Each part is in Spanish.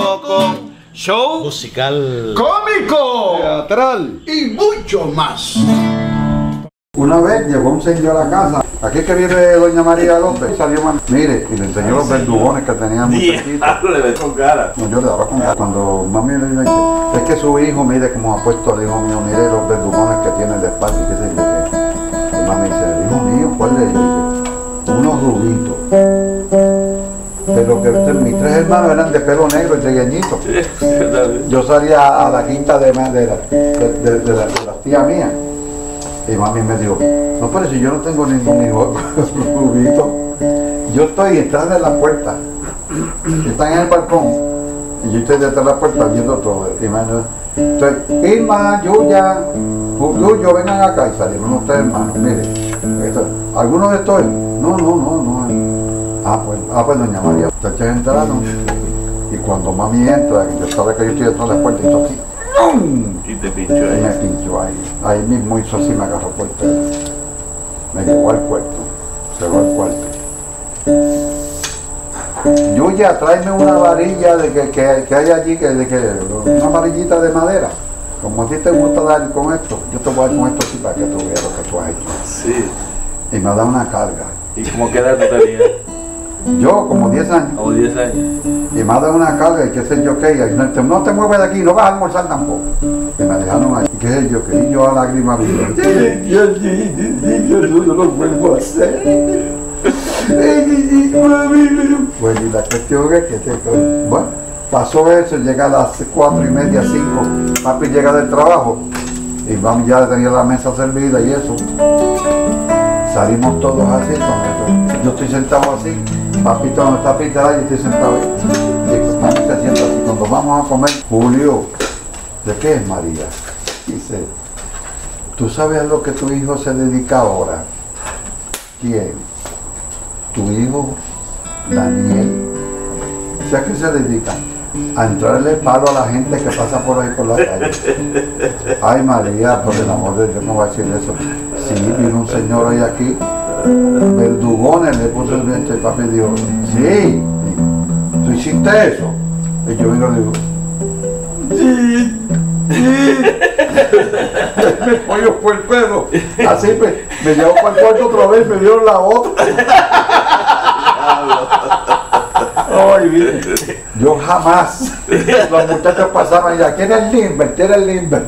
agiterapia.com Show Musical. cómico Teatral. y mucho más. Una vez llegó un señor a la casa. Aquí que vive doña María López. Salió, man- mire, y le enseñó los verdugones que tenía muy cerquita. Le ves con cara. No, yo le daba con Cuando mami le dice, es que su hijo, mire cómo ha puesto al hijo mío, mire los verdugones que tiene de espalda y qué sé yo qué. Y mami dice, el hijo mío, ¿cuál de ellos? Dice, unos rubitos. Pero que mis tres hermanos eran de pelo negro y trigueñitos. Yo salía a la quinta de, la, de, de- de la, de la tía mía. Y mami me dijo, no, pero si yo no tengo ningún hijo rubito. Yo estoy detrás de la puerta. Están en el balcón. Y yo estoy detrás de la puerta viendo todo. Y entonces, Irma, Yuya, Yuyo, vengan acá. Y salieron ustedes hermanos. Mire, esto- ¿alguno de estos? No, no, no, no. Ah, pues, ah, pues doña María, muchachas entraron. Y cuando mami entra, yo sabe que yo estoy detrás de la puerta, hizo así. ¡pum! Y te pincho Y me ahí. pinchó ahí. Ahí mismo hizo así, me agarró por el pelo. Me llevó al cuarto. Se va al cuarto. Yuya, tráeme una varilla de que, que, que hay allí, que, de que, una varillita de madera. Como a ti te gusta dar con esto, yo te voy a dar con esto así para que tú veas lo que tú has hecho. Sí. Y me da una carga. ¿Y cómo qué edad tú tenías? Yo, como 10 años, Como 10 años. y me da una carga y qué sé yo qué, y no te, mueves de aquí, no vas a almorzar tampoco. Y me dejaron ahí, qué sé yo qué, y yo a lágrimas viviendo. Yo, no lo vuelvo a hacer. Bueno, y la cuestión es que, bueno, pasó eso, llega a las cuatro y media, cinco, papi llega del trabajo, y vamos ya tenía la mesa servida y eso. Salimos todos así, con esto. Yo estoy sentado así, papito no está pintado, yo estoy sentado ahí. Y mami se así, cuando vamos a comer, Julio, ¿de qué es María? Dice, ¿tú sabes a lo que tu hijo se dedica ahora? ¿Quién? Tu hijo, Daniel. ¿Sabes a qué se dedica? A entrarle palo a la gente que pasa por ahí por la calle. Ay María, por el amor de Dios, no va a decir eso. Sí, vino un señor hoy aquí, verdugones, le puso el vientre y papi dijo, sí, tú hiciste eso. Y yo vengo y digo, sí, sí. me pollo por el pelo. Así me, me llevó para el cuarto otra vez, me dieron la otra. Ay, mire, yo jamás. Los muchachos pasaban ya, ¿quién es Limber? ¿Quién es Limber?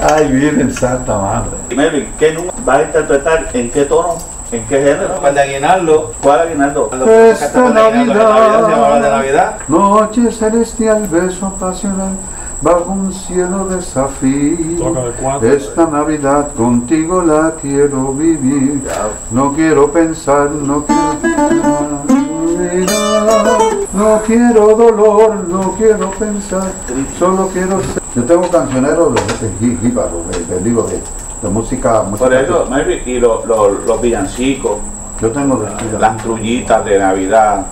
Ay, Virgen Santa Madre. Melvin, ¿qué número vas a interpretar? ¿En qué tono? ¿En qué género? Para de aguinaldo. ¿Cuál aguinaldo? Esta Navidad. Navidad. Se llama de Navidad. Noche celestial, beso apasional, bajo un cielo de zafir. Toca de cuatro. Esta Navidad contigo la quiero vivir. No quiero pensar, no quiero mirar. No quiero dolor, no quiero pensar, solo quiero ser. Yo tengo cancioneros de, de, hí- jíbaro, digo, de, de música, música. Por eso, Melvin, y lo- lo- los villancicos, Yo tengo de, las trullitas de Navidad.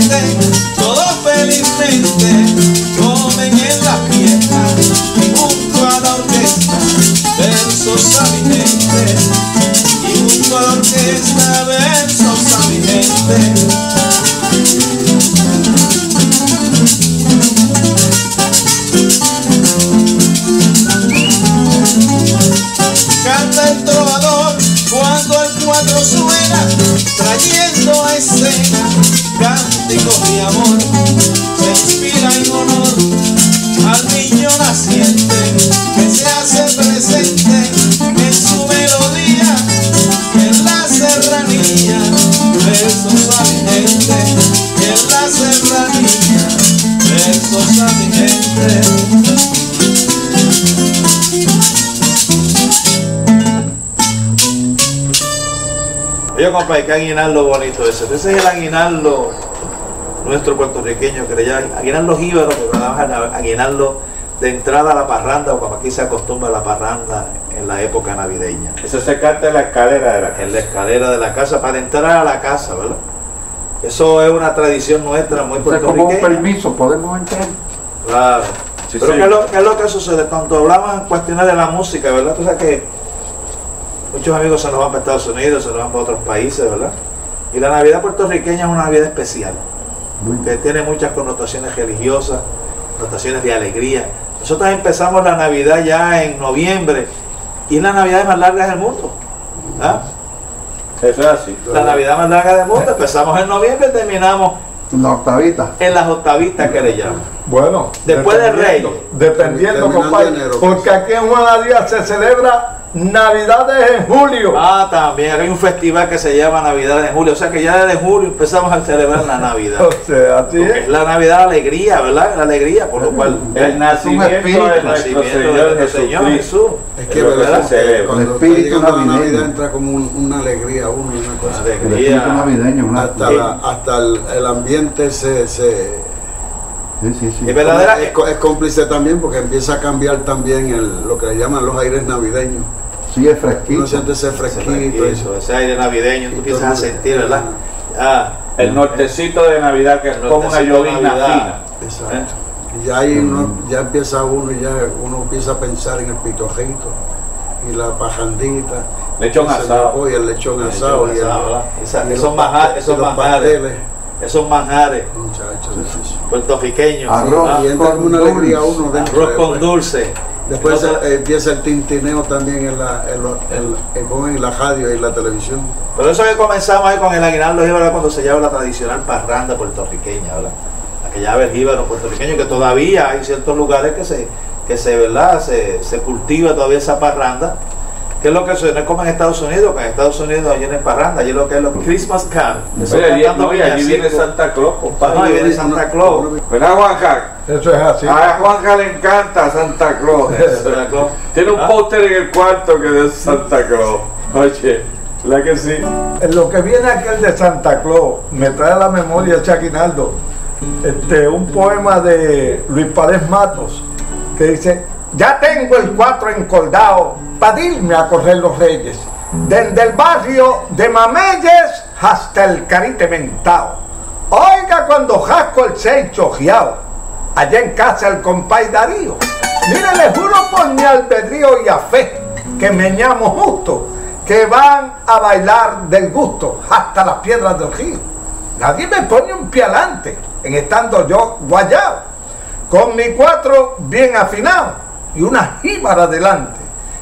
El a. Oye, compadre, qué aguinaldo bonito ese. Ese es el aguinaldo nuestro puertorriqueño, que le llaman aguinaldo jíbaro, que llaman aguinaldo de entrada a la parranda, o como aquí se acostumbra a la parranda la época navideña. Eso se canta en la escalera de la En la escalera de la casa, para entrar a la casa, ¿verdad? Eso es una tradición nuestra muy Es como un puertorriqueña. permiso, podemos entrar. Claro. Sí, Pero sí. ¿qué, es lo, qué es lo que sucede? Cuando hablamos en cuestiones de la música, ¿verdad? Tú sabes que muchos amigos se nos van para Estados Unidos, se nos van para otros países, ¿verdad? Y la Navidad puertorriqueña es una Navidad especial, que tiene muchas connotaciones religiosas, connotaciones de alegría. Nosotros empezamos la Navidad ya en noviembre y es la Navidad más larga del mundo. ¿ah? Eso es así. La Navidad más larga del mundo. Empezamos en noviembre y terminamos La octavita. en las octavistas que le llaman. Bueno, Después del rey. Dependiendo, compadre. Porque aquí en Juana Díaz se celebra Navidades en julio. Ah, también hay un festival que se llama Navidad en julio. O sea que ya desde julio empezamos a celebrar la Navidad. O sea, así es. es la Navidad, la alegría, ¿verdad? La alegría, por lo cual El nacimiento espíritu, de el nuestro nacimiento Señor de nuestro Señor Jesucristo. Jesús. Es que ¿verdad? se cuando El espíritu llegando la navideño. Navidad entra como un- una alegría a uno, una cosa. El espíritu Alegría. navideño, una. Hasta, la- hasta el, el ambiente se, se Sí, sí, sí. Es verdadera. es, es cómplice también porque empieza a cambiar también el, lo que le llaman los aires navideños. Sí, es Uno fresquito. siente ese Ese fresquito. fresquito, ese aire navideño, tú Y empiezas a el- sentir, ¿verdad? Ah, El nortecito de Navidad, que es El como una Navidad. fina. Exacto. Y ya ahí uno, ya empieza uno y ya uno empieza a pensar en el pitojito y la pajandita. Lechón y asado. Y el lechón El asado. y el- asado, ¿verdad? Esa- y esos los maja- esos y los pasteles, esos manjares Muchachos, sí, sí. puertorriqueños. Arroz. ah, Y entra como una con alegría dulce. uno dentro. Arroz con después. dulce. Después No eh, empieza el tintineo también en la, en, lo- en, en- en la radio y en la televisión. Por eso que comenzamos ahí con el aguinaldo jíbaro cuando se llama la tradicional parranda puertorriqueña, ¿verdad? La que llama el jíbaro puertorriqueño, que todavía hay ciertos lugares que se, que se, ¿verdad? Se, se cultiva todavía esa parranda. Que es lo que suena como en Estados Unidos, que en Estados Unidos allí en parranda, allí lo que es los Christmas cantando no, y allí viene. Santa Claus, No, compadre. ahí viene Santa Claus. ¿Verdad, Juanca? Eso es así. A Juanca le encanta Santa Claus. Santa Claus. Tiene un Ah. póster en el cuarto que es Santa Claus. Oye, ¿la que sí? En lo que viene aquel de Santa Claus, me trae a la memoria Chaquinaldo, este, un poema de Luis Párez Matos, que dice, ya tengo el cuatro encordado para irme a correr los reyes, desde el barrio de Mameyes hasta el Carite Mentao. Oiga cuando jasco el seis chojeado, allá en casa el compay Darío. Mire, le juro por mi albedrío y a fe que me llamo justo, que van a bailar del gusto hasta las piedras del río. Nadie me pone un pie adelante en estando yo guayado, con mi cuatro bien afinado y una jíbara adelante.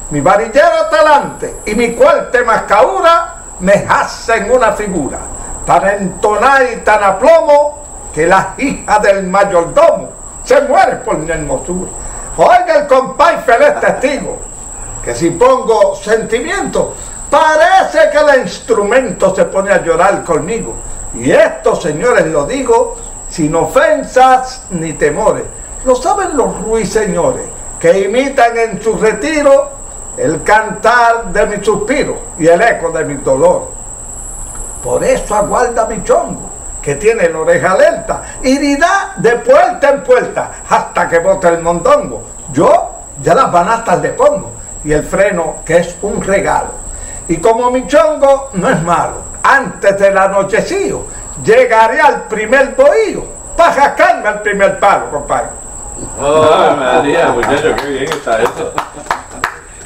Mi varillero talante y mi cuarte mascaura me hacen una figura tan entonada y tan a plomo que la hija del mayordomo se muere por mi hermosura. Oiga el compay feliz testigo, que si pongo sentimiento, parece que el instrumento se pone a llorar conmigo. Y esto, señores, lo digo sin ofensas ni temores. Lo saben los ruiseñores, que imitan en su retiro el cantar de mi suspiro y el eco de mi dolor. Por eso aguarda mi chongo, que tiene la oreja alerta, y dirá de puerta en puerta hasta que bote el mondongo. Yo ya las banastas le pongo, y el freno que es un regalo. Y como mi chongo no es malo, antes del anochecío, llegaré al primer bohío para jascarme al primer palo, compadre. Oh, María, muchacho, qué bien está eso.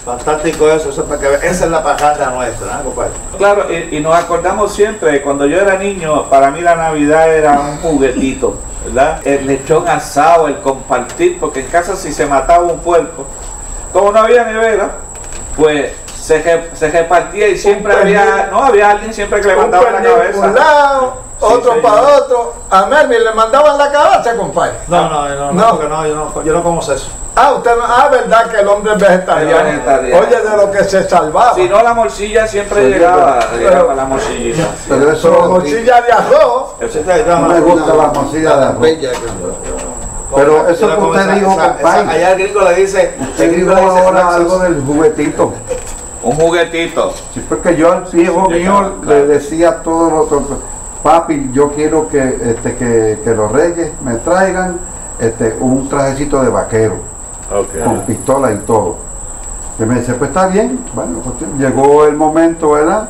Fantástico eso, eso es para que. Esa es la pajanda nuestra, ¿no, compadre? Claro, y, y nos acordamos siempre, cuando yo era niño, para mí la Navidad era un juguetito, ¿verdad? El lechón asado, el compartir, porque en casa si se mataba un puerco, como no había nevera, pues se, se repartía y siempre había, no, había alguien siempre que levantaba la cabeza. un lado, otro señor. para otro. A Melvin le mandaban la cabeza, compadre. No, no, no, no, No. porque no, yo no, yo no como eso. Ah, usted no, ah, verdad que el hombre es vegetariano. Vegetariano. Oye, de lo que se salvaba. Si no, la morcilla siempre Sí, llegaba, pero- llegaba la morcillita. Pero Pero eso mochilla de arroz. Eso está ahí, no me gusta la morcilla de arroz. Pero eso la que como usted dijo, compadre. Allá el gringo le dice, Usted el dijo gringo le dice algo del juguetito. Un juguetito. Sí, porque yo al viejo Sí, mío claro, le decía los otros, papi, yo quiero que, este, que, que los reyes me traigan este, un trajecito de vaquero, con pistola y todo. Y me dice, pues está bien. Bueno, pues, llegó el momento, ¿verdad?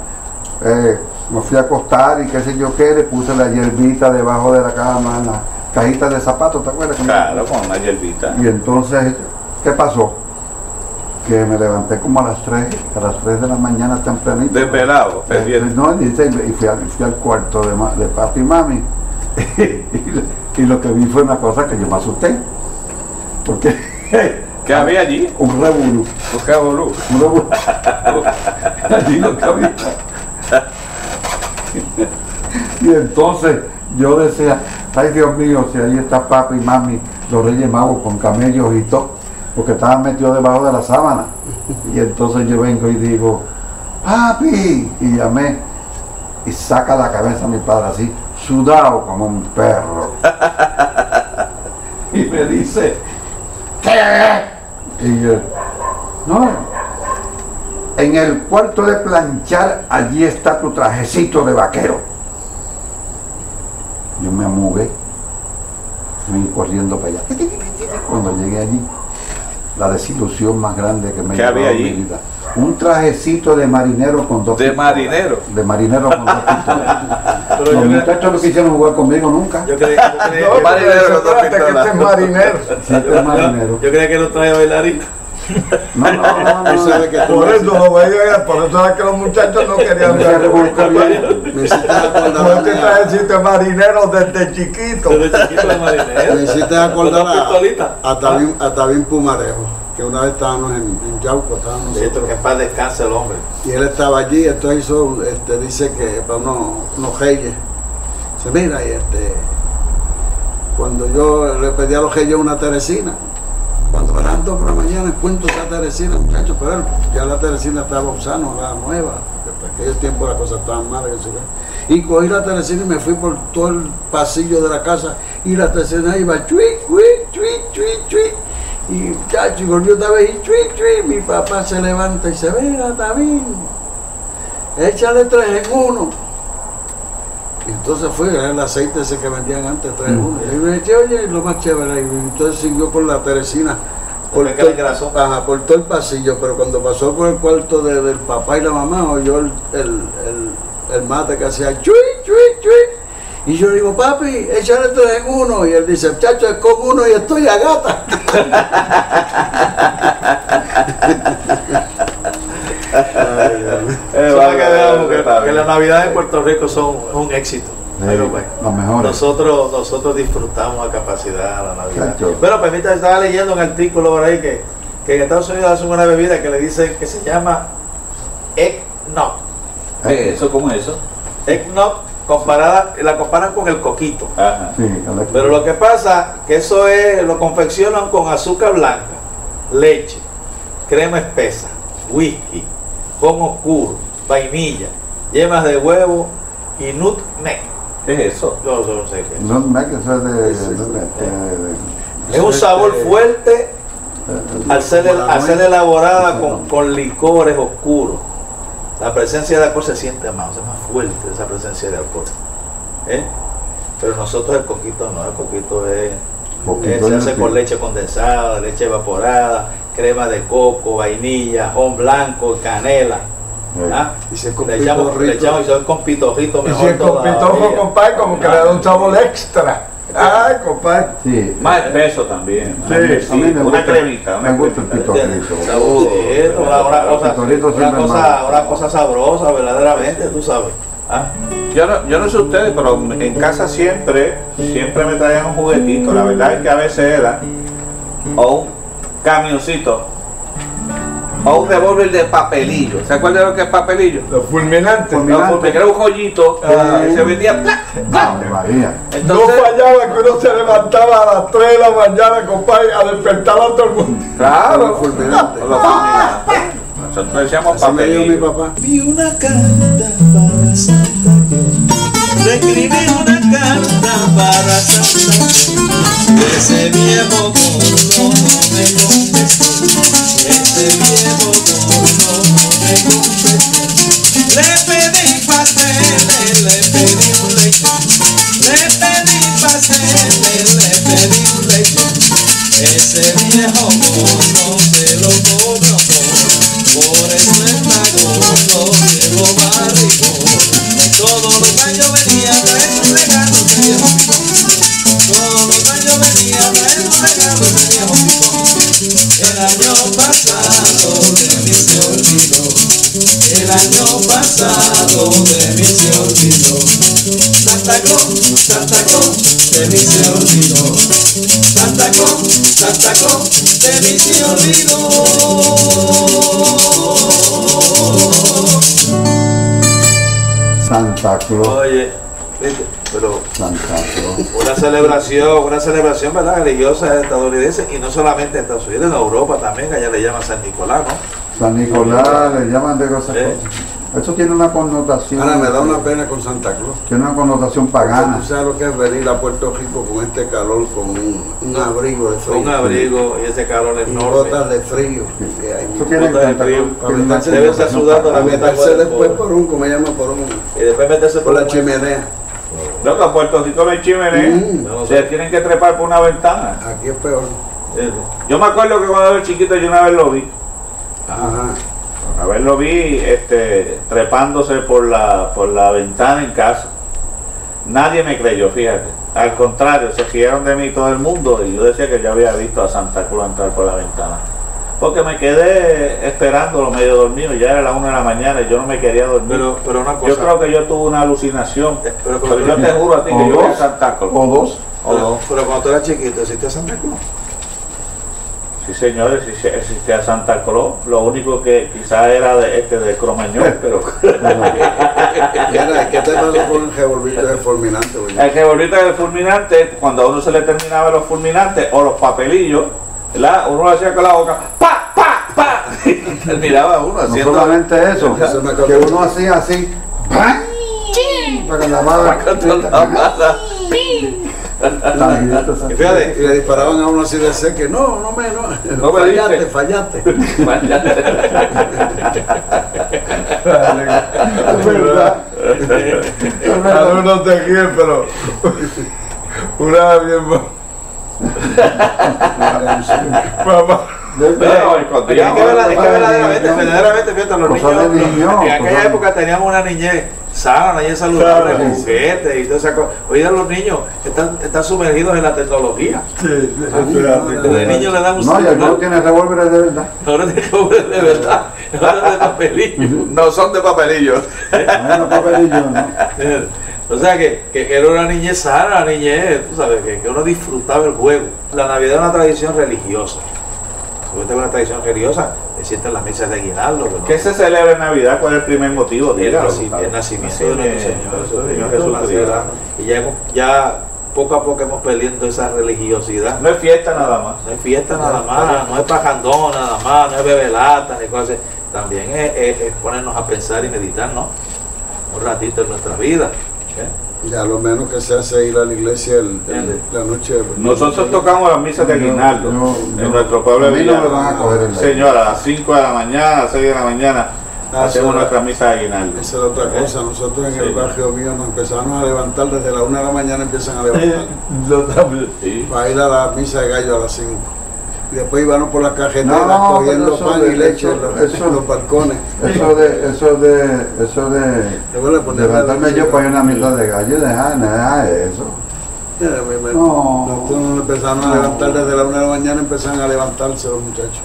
Eh, me fui a acostar y qué sé yo qué, le puse la hierbita debajo de la cama, la cajita de zapatos, ¿te acuerdas? Claro, con una hierbita. y entonces, ¿qué pasó? Que me levanté como a las 3, a las 3 de la mañana tempranito. Desvelado, Eh, pendiente. No, y, fui, al, fui al cuarto de, ma- de papi y mami. y, lo que vi fue una cosa que yo me asusté. Porque ¿Qué había allí? un revolú. Un revolú. Allí lo que había. y entonces yo decía, ay Dios mío, si ahí está papi y mami, los reyes magos con camellos y todo, porque estaban metidos debajo de la sábana. Y entonces yo vengo y digo, papi, y llamé, y saca la cabeza mi padre así, sudado como un perro. y me dice, ¿qué? Y yo, no, en el cuarto de planchar, allí está tu trajecito de vaquero. Yo me amugué, fui corriendo para allá. Cuando llegué allí, la desilusión más grande que me ¿Qué he había llevado en mi vida. Un trajecito de marinero con dos ¿De pistolas. marinero? De marinero con dos pistolas. Pero Los muchachos no quisieron jugar conmigo nunca. Yo creía, yo creía- No, yo- Marinero que este es marinero. Sí, este marinero. yo creía que lo traía bailarín. No, no, no, no. que tú Por eso lo veía, por eso era que los muchachos no querían ver. hiciste acordar Como a este mí a- trajecito de marinero desde chiquito. Desde chiquito de marinero. me hiciste acordar a, a Tabín, a Tabín Pumarejo, que una vez estábamos en, en Yauco, estábamos Sí, nosotros. que paz descanse el hombre. Y él estaba allí, entonces hizo, este, dice que para unos, unos reyes. Dice, mira, y este, cuando yo le pedí a los reyes una teresina, cuando eran dos por la mañana encuentro esa teresina, muchachos, pero ya la teresina estaba usando, la nueva, porque en aquellos tiempos las cosas estaban malas. Y cogí la teresina y me fui por todo el pasillo de la casa y la teresina iba chui, chui, chui, chui, chui. Y muchacho, y volvió otra vez y chui, chui. Mi papá se levanta y se ve, David, échale tres en uno. Y entonces fue el aceite ese que vendían antes, tres en uno. Y me dije, oye, lo más chévere. Y entonces siguió por la Teresina. Por todo, el ajá, por todo el pasillo, pero cuando pasó por el cuarto de- del papá y la mamá, oyó el, el, el, el mate que hacía chui, chui, chui. Y yo le digo, papi, échale tres en uno. Y él dice, chacho, es con uno y estoy a gata. está que las navidades en Puerto Rico son un éxito. Pero bueno, Los mejores. nosotros, nosotros disfrutamos a capacidad la Navidad. Pero permítame, estaba leyendo un artículo por ahí que, que en Estados Unidos hacen una bebida que le dicen que se llama eggnog. Eh, ¿Eso cómo es eso? Eggnog comparada, la comparan con el coquito. Ajá. Sí. Pero lo que pasa que eso es, lo confeccionan con azúcar blanca, leche, crema espesa, whisky, con oscuro, vainilla, yemas de huevo y nutmeg. ¿Qué es eso? Yo no sé qué es. No, me que eso es de, Sí, sí, Es un sabor fuerte al ser, al elaborada con, con licores oscuros. La presencia de alcohol se siente más, o sea, más fuerte esa presencia de alcohol. ¿Eh? Pero nosotros el coquito no, el coquito es Poquito Eh, se hace con leche condensada, leche evaporada, crema de coco, vainilla, ron blanco, canela. Ah, Y si es con le echamos, le echamos y son con pitojito Y mejor si es con pitojo, compadre, como que le da un sabor extra. Ay, compadre. Sí. Más espeso también. Sí, espesito. a mí me una gusta- cremita. Una me gusta el pitorrito. Saborcito, una, una cosa, una cosa, una cosa sabrosa, verdaderamente, tú sabes. Ah, Yo no, yo no sé ustedes, pero en casa siempre, siempre me traían un juguetito. La verdad es que a veces era o un camioncito o un revólver de papelillo. ¿Se acuerdan de lo que es papelillo? Los fulminantes. Fulminante. Porque era un joyito Ah. se vendía. ¡plac! Ave María. No Entonces, fallaba que uno se levantaba a las 3 de la mañana, compadre, a despertar a todo el mundo. claro, Los fulminantes. los fulminantes. Nosotros decíamos mi papelillo. papá. Vi una carta para Santa. Escribí una carta para Santa. Ese viejo gordo no me contestó. Ese viejo gordo no me contestó. Le pedí pasteles, le pedí un lechón. Le pedí pasteles, le pedí un lechón. Ese viejo gordo se lo comió pasado de mí se olvidó. El año pasado de mí se olvidó. Santa Claus, Santa Claus, de mí se olvidó. Santa Claus, Santa Claus, de mí se olvidó. Santa Claus. Viste, pero una celebración, una celebración ¿verdad? religiosa estadounidense y no solamente en Estados Unidos, en Europa también, que allá le llaman San Nicolás, ¿no? San Nicolás, le llaman de cosas. Eh. Eso tiene una connotación. Ahora me da una pena con Santa Claus. Tiene una connotación pagana. ¿Tú sabes lo que es venir a Puerto Rico con este calor, con un, un abrigo de frío? Con un abrigo y ese calor enorme. botas de frío. Eso tiene Botas de frío. Debe estar sudando la meterse después por un, como llama por un, Y después meterse por la un- chimenea. No, que a Puerto Rico no hay chimenea. Mm. Se tienen que trepar por una ventana. Aquí es peor. Yo me acuerdo que cuando era chiquito yo una vez lo vi. Ajá. Una vez lo vi este, trepándose por la, por la ventana en casa. Nadie me creyó, fíjate. Al contrario, se fiaron de mí todo el mundo y yo decía que yo había visto a Santa Cruz entrar por la ventana. Porque me quedé esperándolo medio dormido, ya era la una de la mañana y yo no me quería dormir. Pero, pero una cosa. yo creo que yo tuve una alucinación. Eh, pero- Pero yo te juro a ti que yo vi a. Santa Cruz. O dos. O dos. pero cuando tú eras chiquito, ¿existía Santa Cruz? Sí, señores, existía, Santa Claus. Lo único que quizás era de este de Cromañón, pero Mira, ¿qué te pasa con el revolvito de fulminante? güey? el que volviste del fulminante, cuando a uno se le terminaba los fulminantes o los papelillos, ¿verdad? Uno lo hacía con la boca, ¡pa, pa, pa! Y terminaba uno No haciendo. solamente eso, que uno hacía así. ¡bang! Para que la bala. la bala. Y fíjate, Y le disparaban a uno así de seque. No, no me, no. No me fallaste, diste. fallaste. Es verdad. Es verdad. Te pero una bien ma- Mamá, No, es que, ya- verdaderamente, niño. verdaderamente, fíjate, los niños, niño, en aquella época teníamos una niñez sana, una niñez saludable, Claro. con juguetes y toda esa cosa. Hoy día los niños están, están sumergidos en la tecnología. sí. Desde niños le dan un No, y celular, algunos tienen revólveres de verdad. ahora de cobre de verdad, ahora de papelillo. No son de papelillos. Bueno, papelillo, ¿no? O sea que, que, era una niñez sana, una niñez, tú sabes, que, que uno disfrutaba el juego. La Navidad es una tradición religiosa. Si usted una tradición religiosa, existen las misas de aguinaldo. ¿Qué se celebra en Navidad? ¿Cuál es el primer motivo? el, Dígalo, el nacimiento de nuestro Señor Jesucristo, Señor Jesucristo. Y ya, hemos- ya poco a poco hemos perdiendo esa religiosidad. No es fiesta nada más. No es fiesta nada más, no es pajandón nada más, no es bebelata ni cosas. También es, es- es ponernos a pensar y meditar, ¿no? Un ratito en nuestra vida. ¿Eh? Ya lo menos que se hace ir a la iglesia el- el- Entiende. la noche. Nosotros tocamos las misas de aguinaldo en nuestro pueblo de no Señora, a las 5 de la mañana, a las 6 de la mañana, Ah, hacemos nuestra misa de aguinaldo. Esa es otra cosa. Nosotros en el barrio mío nos empezamos a levantar desde la una de la mañana empiezan a levantar. Sí. Para ir a la misa de gallo a las 5. Y después íbamos por la cajetera No, cogiendo pan de- y leche eso- en los, eso- en los balcones. Eso de, eso de, eso de, levantarme yo para una mitad de gallo, deja, deja eso. Mira, No. Nosotros empezaron a levantar desde la una de la mañana, empezaron a levantarse los muchachos.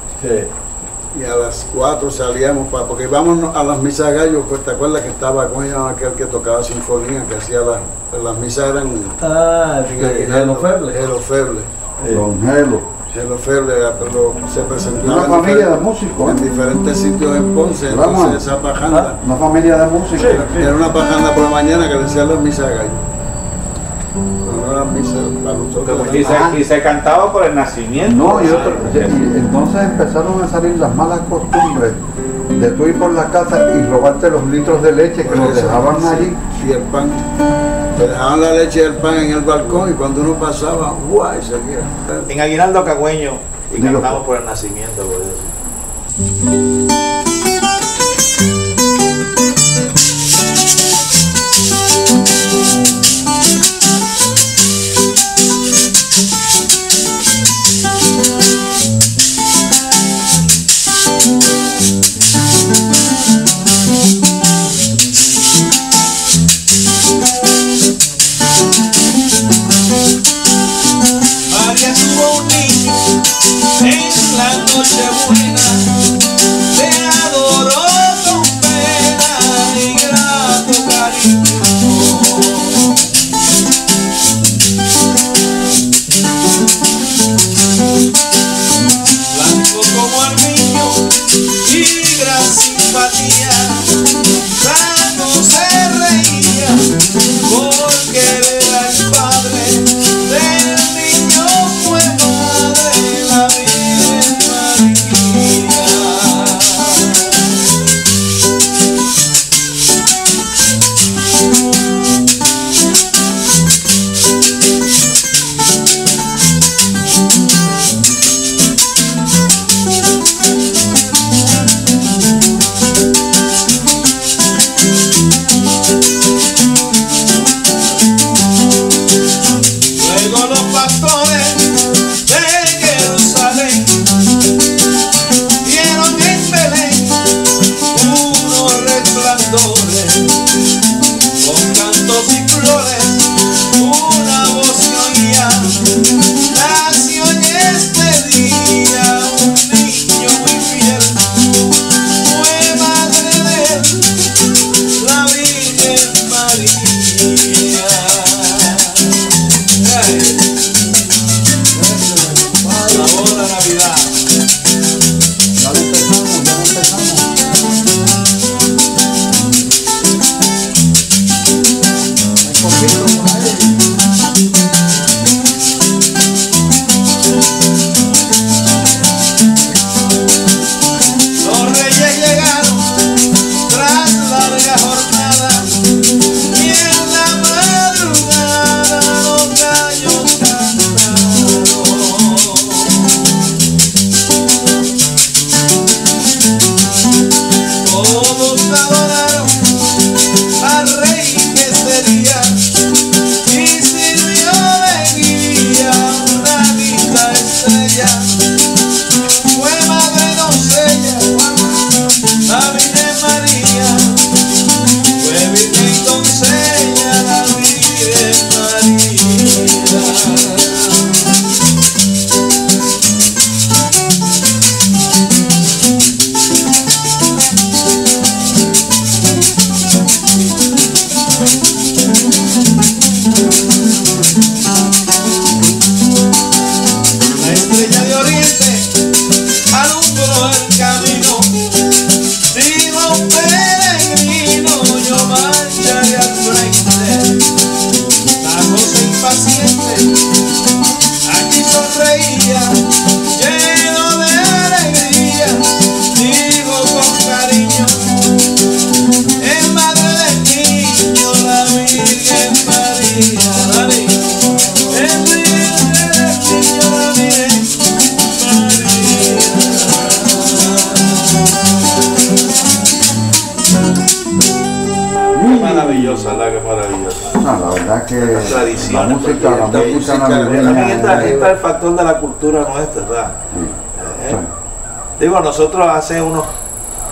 Y a las 4 salíamos, para, porque íbamos a las misas de gallo, pues, ¿te acuerdas que estaba con ella aquel que tocaba sinfonía, que hacía las, las misas eran Ah, en de Aguinaldo, los Febles. Gelo Feble. Don Gelo. Se presentaba Una en familia de diferentes- músicos. en diferentes sitios en Ponce, Vamos. entonces esa pajanda. Una familia de músicos. Era una pajanda por la mañana que le hacían las misas de gallo. Pero no eran misas para nosotros. Y se, y se cantaba por el nacimiento. No, y, otro, y entonces empezaron a salir las malas costumbres de tú ir por la casa y robarte los litros de leche que eso, dejaban sí, allí. Y el pan. Le dejaban la leche y el pan en el balcón y cuando uno pasaba, ¡guay! Seguía. En Aguinaldo Cagüeño y cantamos por el nacimiento. por Dios. devil. Música También navideña entra, es- entra el factor de la cultura nuestra, ¿verdad? sí, Eh, sí. Digo, nosotros hace unos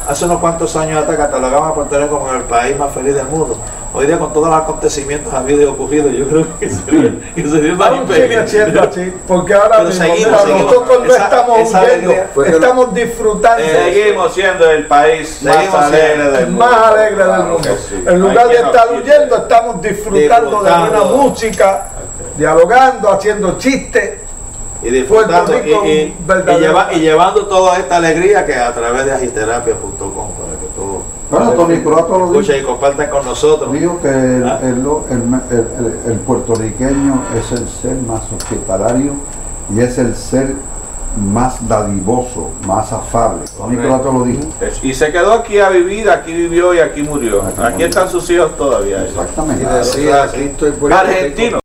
hace unos cuantos años atrás catalogamos a Puerto Rico como el país más feliz del mundo. Hoy día con todos los acontecimientos habidos y ocurridos, yo creo que sería, que sería más siendo así, porque ahora Pero mismo, seguimos, mira, seguimos. nosotros no Esa- estamos lo- estamos disfrutando Seguimos siendo el país más alegre del el mundo. más alegre del mundo. sí. En lugar de estar huyendo, estamos disfrutando, de buena música, dialogando, haciendo chistes. y disfrutando Puerto Rico, y, y- y lleva- y llevando toda esta alegría que a través de agiterapia.com para que todos Bueno, Tony Croato lo escuchen y dijo, compartan con nosotros. dijo que el, ¿Ah? el- el- el- el puertorriqueño es el ser más hospitalario y es el ser más dadivoso, más afable. Tony. Croato lo dijo. Y se quedó aquí a vivir, aquí vivió y aquí murió. Aquí Aquí murió. están sus hijos todavía. Y Exactamente. decía, aquí estoy por Argentino.